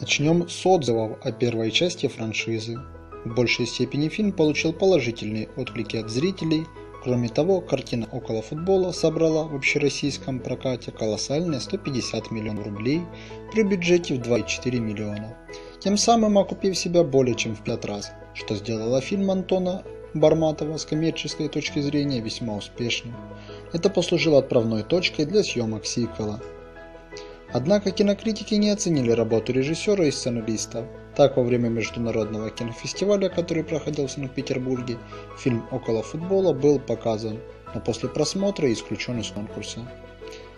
Начнем с отзывов о первой части франшизы. В большей степени фильм получил положительные отклики от зрителей. Кроме того, картина «Около футбола» собрала в общероссийском прокате колоссальные 150 миллионов рублей при бюджете в 2,4 миллиона, тем самым окупив себя более чем в 5 раз, что сделало фильм Антона Барматова с коммерческой точки зрения весьма успешным. Это послужило отправной точкой для съемок сиквела. Однако кинокритики не оценили работу режиссера и сценаристов. Так, во время международного кинофестиваля, который проходил в Санкт-Петербурге, фильм «Около футбола» был показан, но после просмотра исключен из конкурса.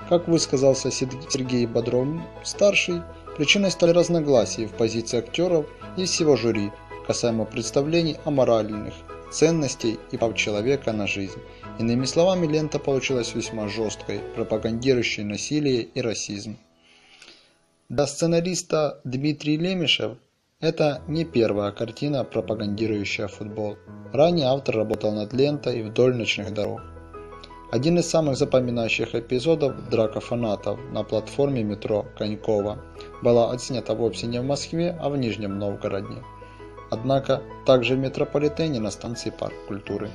Как высказался Сергей Бодров, старший, причиной стали разногласия в позиции актеров и всего жюри, касаемо представлений о моральных ценностей и прав человека на жизнь. Иными словами, лента получилась весьма жесткой, пропагандирующей насилие и расизм. Для сценариста Дмитрий Лемешев это не первая картина, пропагандирующая футбол. Ранее автор работал над лентой «Вдоль ночных дорог». Один из самых запоминающих эпизодов «Драка фанатов» на платформе метро Конькова была отснята вовсе не в Москве, а в Нижнем Новгороде. Однако также в метрополитене на станции Парк культуры.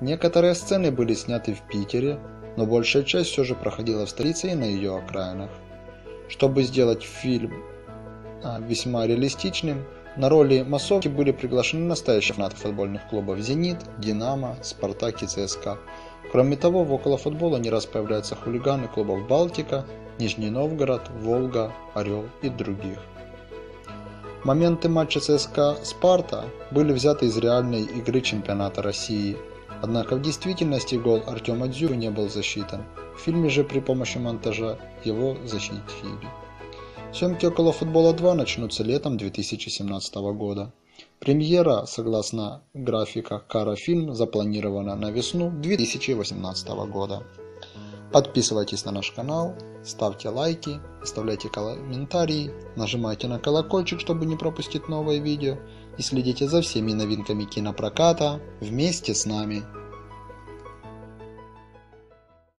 Некоторые сцены были сняты в Питере, но большая часть все же проходила в столице и на ее окраинах. Чтобы сделать фильм а, весьма реалистичным, на роли массовки были приглашены настоящие фанаты футбольных клубов «Зенит», «Динамо», «Спартак» и «ЦСКА». Кроме того, в около футбола не раз появляются хулиганы клубов «Балтика», «Нижний Новгород», «Волга», «Орел» и других. Моменты матча ЦСКА «Спарта» были взяты из реальной игры чемпионата России – Однако в действительности гол Артема Дзюры не был засчитан. В фильме же при помощи монтажа его защитили. Съемки около футбола 2 начнутся летом 2017 года. Премьера, согласно графика Кара фильм, запланирована на весну 2018 года. Подписывайтесь на наш канал, ставьте лайки, оставляйте комментарии, нажимайте на колокольчик, чтобы не пропустить новые видео и следите за всеми новинками кинопроката вместе с нами.